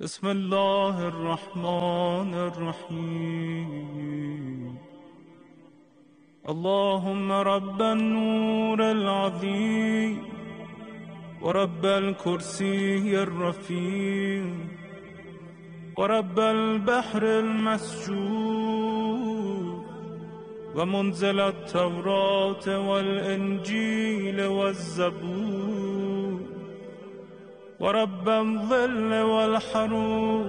بسم الله الرحمن الرحيم. اللهم رب النور العظيم ورب الكرسي الرفيع ورب البحر المسجور ومنزل التوراة والإنجيل والزبور. ورب الظل والحرور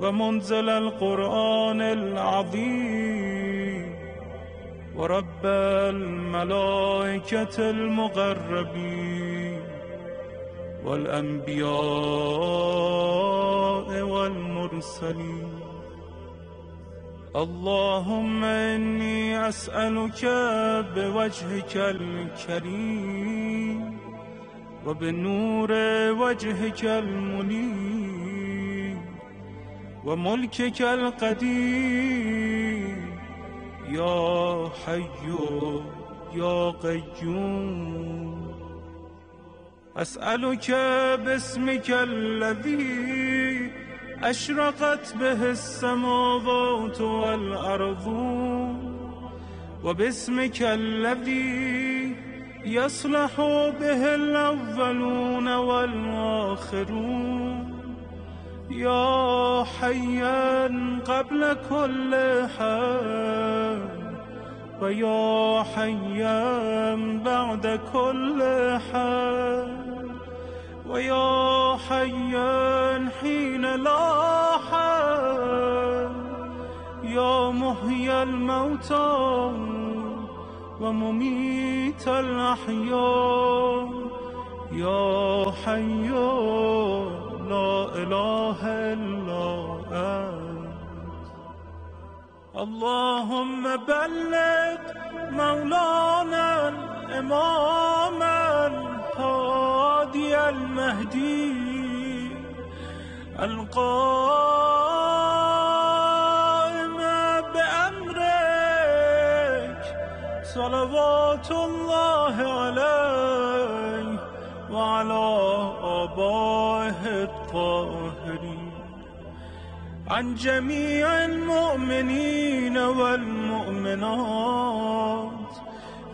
ومنزل القرآن العظيم ورب الملائكة المقربين والأنبياء والمرسلين. اللهم إني أسألك بوجهك الكريم و به نور وجه المنیر و ملک کل قدیم یا حی یا قیوم. اسألك باسمك الذي اشرقت به السماوات والارض. وباسمك الذي يصلح به الأولون والآخرون. يا حيا قبل كل حي ويا حيا بعد كل حي ويا حيا حين لا حي يا محيي الموتى ومميت الأحياء. يا حي لا إله إلا أنت. اللهم بلغ مولانا الإمام الهادي المهدي. القائم صلوات الله عليه وعلى آبائه الطاهرين. عن جميع المؤمنين والمؤمنات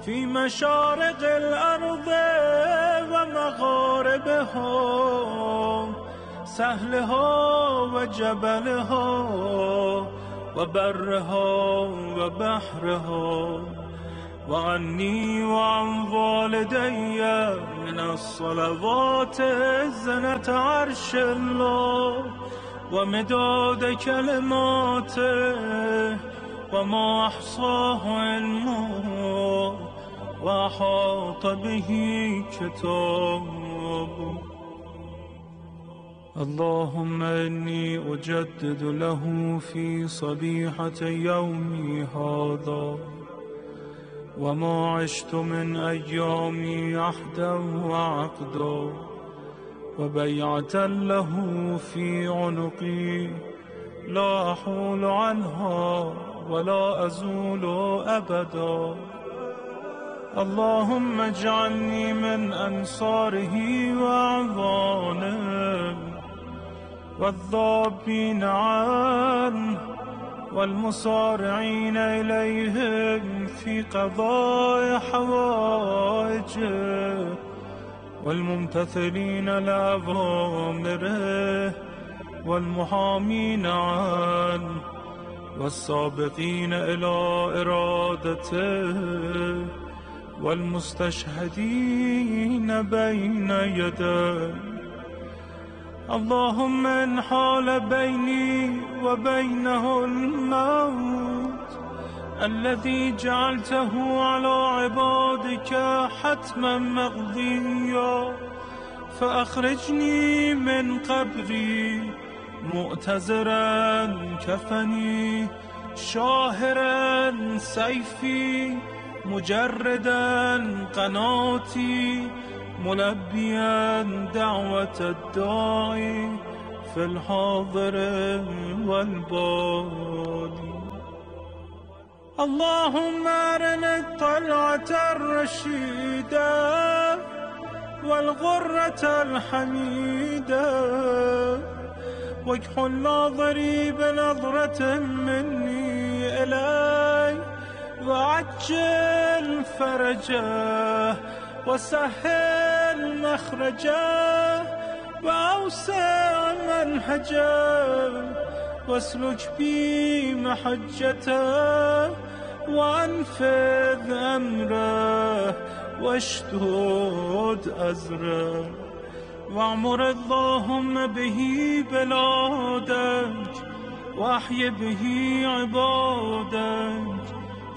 في مشارق الأرض ومغاربها سهلها وجبلها وبرها وبحرها. وعني وعن والدي من الصلوات زنة عرش الله ومداد كلماته وما أحصاه علمه وأحاط به كتابه. اللهم إني أجدد له في صبيحة يومي هذا. وما عشت من أيامي عهدا وعقدا وبيعة له في عنقي لا أحول عنها ولا أزول أبدا. اللهم اجعلني من أنصاره وأعوانه والذابين عنه والمصارعين إليهم في قضاء حوائجه والممتثلين لأوامره والمحامين عنه والسابقين إلى إرادته والمستشهدين بين يديه. اللهم إن حال بيني وبينه الموت الذي جعلته على عبادك حتما مقضيا. فأخرجني من قبري مؤتزرا كفني شاهرا سيفي مجردا قناتي ملبيا دعوة الداعي في الحاضر والبادي اللهم أرنا الطلعة الرشيدة والغرة الحميدة. وكحل ناظري بنظرة مني إلي وعجل فرجه وسهل مخرجه وأوسع منهجه واسلك بي محجته وانفذ أمره واشتد أزره واعمر اللهم به بلادك واحي به عبادك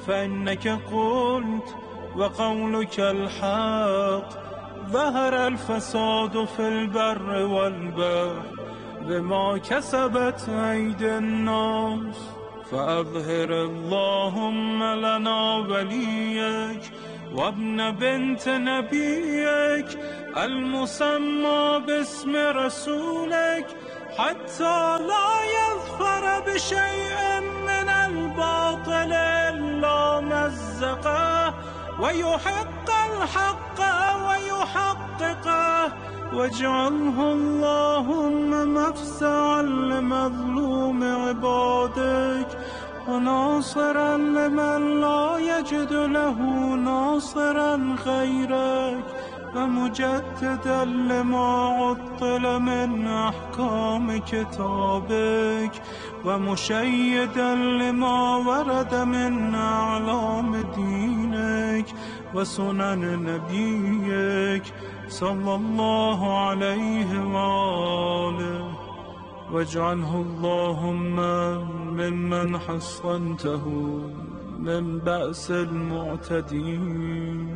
فإنك قلت وقولك الحق. ظهر الفساد في البر والبحر بما كسبت أيدي الناس. فأظهر اللهم لنا وليك وابن بنت نبيك المسمى باسم رسولك حتى لا يظفر بشيء ويحق الحق ويحققه واجعله اللهم مفزعا لمظلوم عبادك وناصرا لمن لا يجد له ناصرا غيرك. ومجددا لما عطل من أحكام كتابك ومشيدا لما ورد من أعلام دينك وسنن نبيك صلى الله عليه وآله. واجعله اللهم ممن حصنته من بأس المعتدين.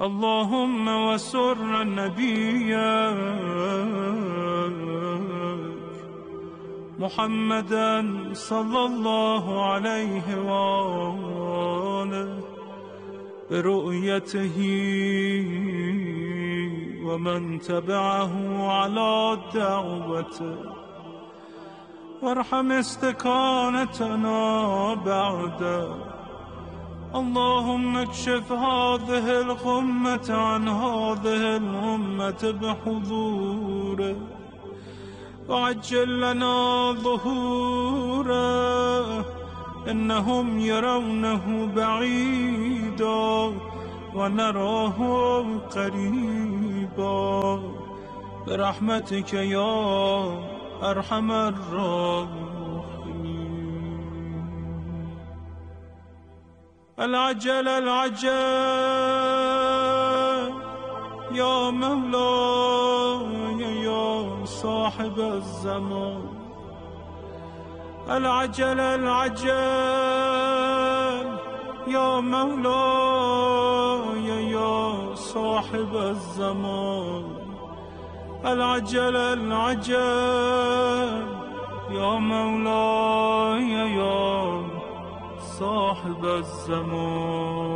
اللهم وسر النبي محمدا صلى الله عليه وآله برؤيته ومن تبعه على دعوته وارحم استكانتنا بعده اللهم اكشف هذه الغمة عن هذه الأمة بحضوره. وعجل لنا ظهوره. إنهم يرونه بعيدا ونراه قريبا. برحمتك يا أرحم الراحمين. العجل العجل. يا مولاي يا صاحب الزمان. العجل العجل. يا مولاي يا صاحب الزمان. العجل العجل. يا مولاي يا صاحب الزمان